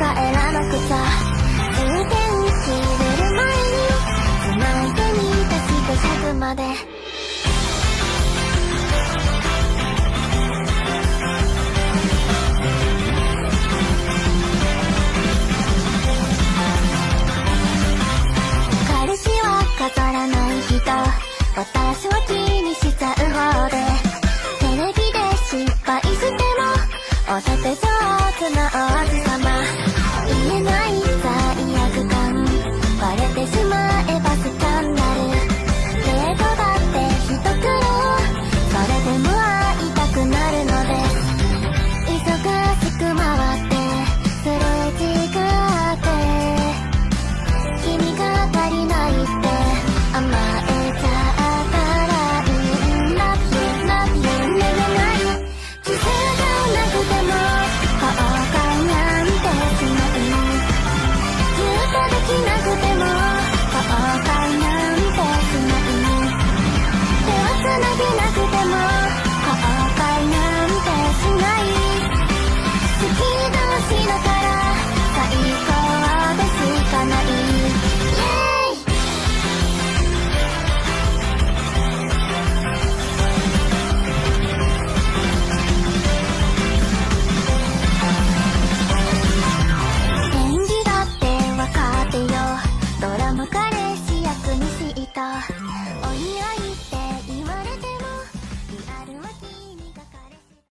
帰らなくちゃ運転し出る前に繋いでみたして100まで。飾らない人。私は君